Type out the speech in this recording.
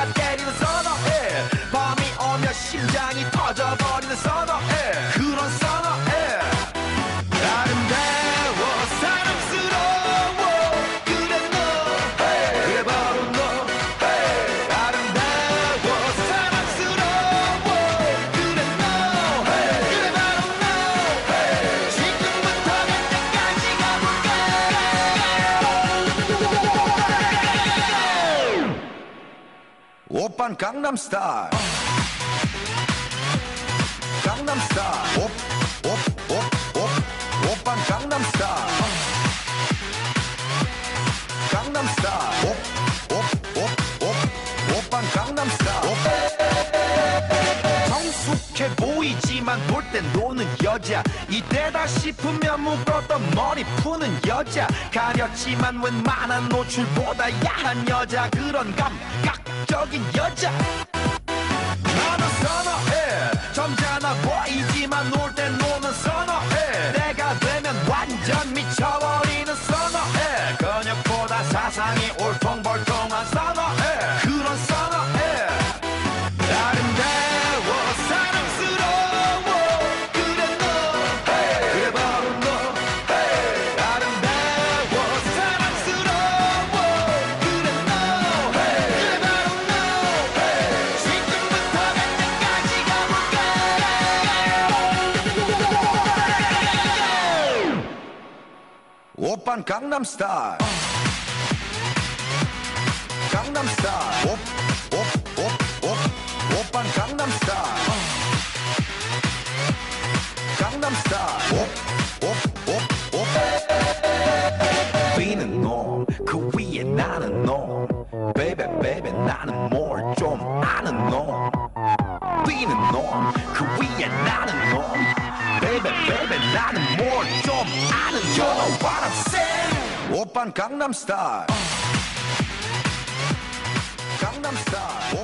전에 원샷 오빤 강남 스타일. 강남 스타일. 옵옵옵옵. 오빤 강남 스타일. 강남 스타일. 옵옵옵옵. 오빤 강남 스타일. 성숙해 보이지만 놀 땐 노는 여자. 이때다 싶으면 묶었던 머리 푸는 여자. 가렸지만 웬만한 노출보다 야한 여자. 그런 감각적인 여자. 나는 선어해. 점잖아 오빤 강남 스타일 강남 스타일 옵옵옵옵 오빤 강남 스타일 강남 스타일 옵옵옵옵 뛰는 놈 그 위에 나는 놈 baby baby 나는 뭘 좀 아는 놈 뛰는 놈 그 위에 나는 놈 베이베 베이베 나는 뭘좀 아는 놈 You know what I'm saying? 오빤 강남 스타일 강남 스타일